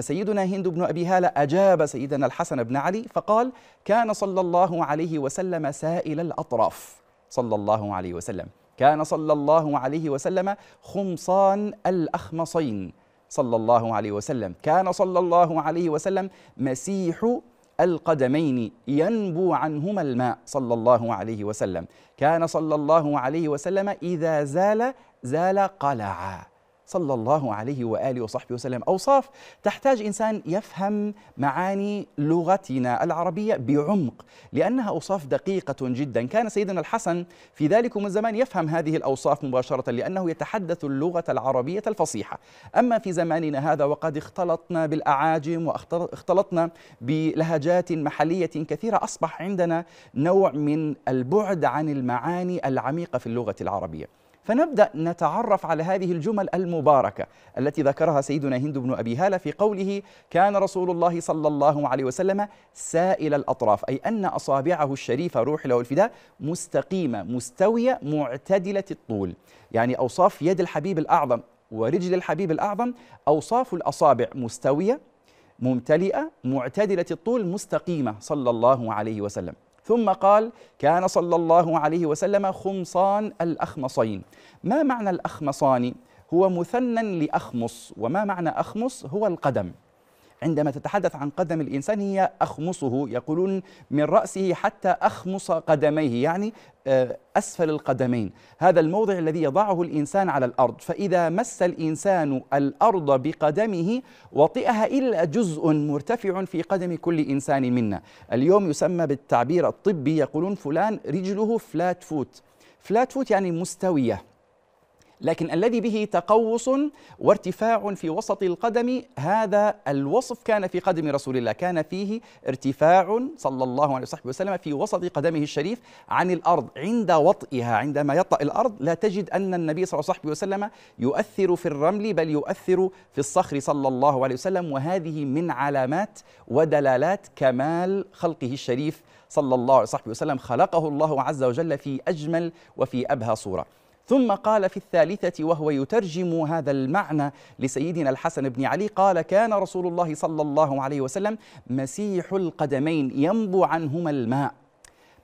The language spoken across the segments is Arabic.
فسيدنا هند بن أبي هالة أجاب سيدنا الحسن بن علي فقال كان صلى الله عليه وسلم سائل الأطراف. صلى الله عليه وسلم. كان صلى الله عليه وسلم خمصان الأخمصين. صلى الله عليه وسلم. كان صلى الله عليه وسلم مسيح القدمين ينبو عنهما الماء. صلى الله عليه وسلم. كان صلى الله عليه وسلم إذا زال زال قلعا. صلى الله عليه وآله وصحبه وسلم. أوصاف تحتاج إنسان يفهم معاني لغتنا العربية بعمق لأنها أوصاف دقيقة جدا. كان سيدنا الحسن في ذلكم الزمان يفهم هذه الأوصاف مباشرة لأنه يتحدث اللغة العربية الفصيحة. أما في زماننا هذا وقد اختلطنا بالأعاجم واختلطنا بلهجات محلية كثيرة أصبح عندنا نوع من البعد عن المعاني العميقة في اللغة العربية. فنبدأ نتعرف على هذه الجمل المباركة التي ذكرها سيدنا هند بن أبي هالة في قوله كان رسول الله صلى الله عليه وسلم سائل الأطراف. أي أن أصابعه الشريفة روح له الفداء مستقيمة مستوية معتدلة الطول. يعني أوصاف يد الحبيب الأعظم ورجل الحبيب الأعظم أوصاف الأصابع مستوية ممتلئة معتدلة الطول مستقيمة. صلى الله عليه وسلم. ثم قال كان صلى الله عليه وسلم خمصان الأخمصين. ما معنى الأخمصان؟ هو مثنى لأخمص وما معنى أخمص؟ هو القدم. عندما تتحدث عن قدم الإنسان هي أخمصه يقولون من رأسه حتى أخمص قدميه يعني آه، أسفل القدمين. هذا الموضع الذي يضعه الإنسان على الأرض. فإذا مس الإنسان الأرض بقدمه وطئها إلا جزء مرتفع في قدم كل إنسان منا. اليوم يسمى بالتعبير الطبي يقولون فلان رجله فلات فوت فلات فوت يعني مستوية. لكن الذي به تقوس وارتفاع في وسط القدم هذا الوصف كان في قدم رسول الله كان فيه ارتفاع صلى الله عليه وسلم في وسط قدمه الشريف عن الأرض عند وطئها عندما يطأ الأرض لا تجد أن النبي صلى الله عليه وسلم يؤثر في الرمل بل يؤثر في الصخر صلى الله عليه وسلم وهذه من علامات ودلالات كمال خلقه الشريف صلى الله عليه وسلم خلقه الله عز وجل في أجمل وفي أبهى صورة. ثم قال في الثالثة وهو يترجم هذا المعنى لسيدنا الحسن بن علي قال كان رسول الله صلى الله عليه وسلم مسيح القدمين ينبو عنهما الماء.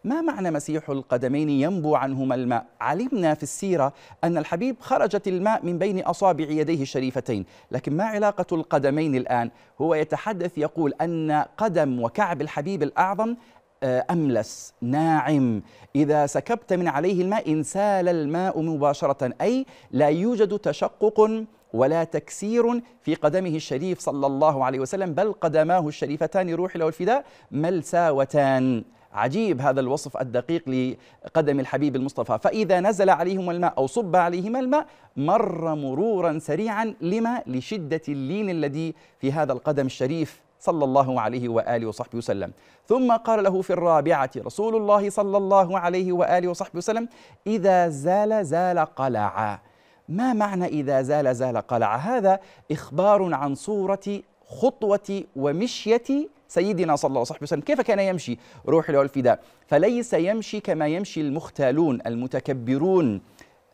ما معنى مسيح القدمين ينبو عنهما الماء؟ علمنا في السيرة أن الحبيب خرجت الماء من بين أصابع يديه الشريفتين لكن ما علاقة القدمين الآن؟ هو يتحدث يقول أن قدم وكعب الحبيب الأعظم أملس ناعم. إذا سكبت من عليه الماء انسال الماء مباشرة أي لا يوجد تشقق ولا تكسير في قدمه الشريف صلى الله عليه وسلم بل قدماه الشريفتان روح له الفداء ملساوتان. عجيب هذا الوصف الدقيق لقدم الحبيب المصطفى. فإذا نزل عليهم الماء أو صب عليهما الماء مر مرورا سريعا لما؟ لشدة اللين الذي في هذا القدم الشريف. صلى الله عليه وآله وصحبه وسلم. ثم قال له في الرابعة رسول الله صلى الله عليه وآله وصحبه وسلم إذا زال زال قلعا ما معنى إذا زال زال قلعا هذا إخبار عن صورة خطوة ومشية سيدنا صلى الله عليه وسلم. كيف كان يمشي روح له الفداء؟ فليس يمشي كما يمشي المختالون المتكبرون.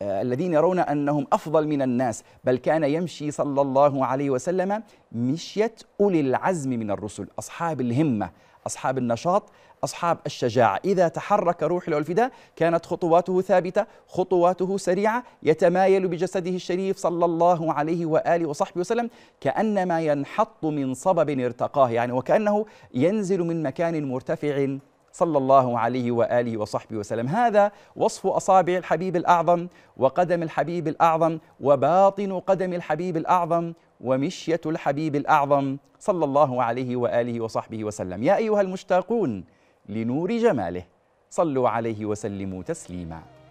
الذين يرون أنهم أفضل من الناس بل كان يمشي صلى الله عليه وسلم مشية أولي العزم من الرسل أصحاب الهمة أصحاب النشاط أصحاب الشجاعة. إذا تحرك روح الفداء كانت خطواته ثابتة خطواته سريعة يتمايل بجسده الشريف صلى الله عليه وآله وصحبه وسلم كأنما ينحط من صبب ارتقاه يعني وكأنه ينزل من مكان مرتفع صلى الله عليه وآله وصحبه وسلم. هذا وصف أصابع الحبيب الأعظم وقدم الحبيب الأعظم وباطن قدم الحبيب الأعظم ومشية الحبيب الأعظم صلى الله عليه وآله وصحبه وسلم. يا أيها المشتاقون لنور جماله صلوا عليه وسلموا تسليما.